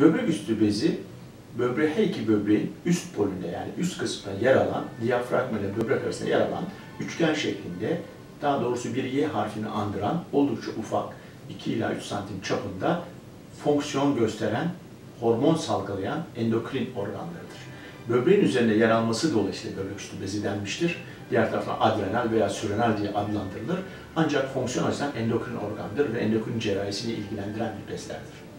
Böbrek üstü bezi, böbreği, her iki böbreğin üst polünde yani üst kısmında yer alan, diyafragma ile böbrek arasında yer alan üçgen şeklinde, daha doğrusu bir Y harfini andıran oldukça ufak 2 ila 3 santim çapında fonksiyon gösteren, hormon salgılayan endokrin organlarıdır. Böbreğin üzerinde yer alması dolayısıyla böbrek üstü bezi denmiştir. Diğer taraftan adrenal veya sürenal diye adlandırılır. Ancak fonksiyon açısından endokrin organdır ve endokrin cerrahisiyle ilgilendiren bir bezlerdir.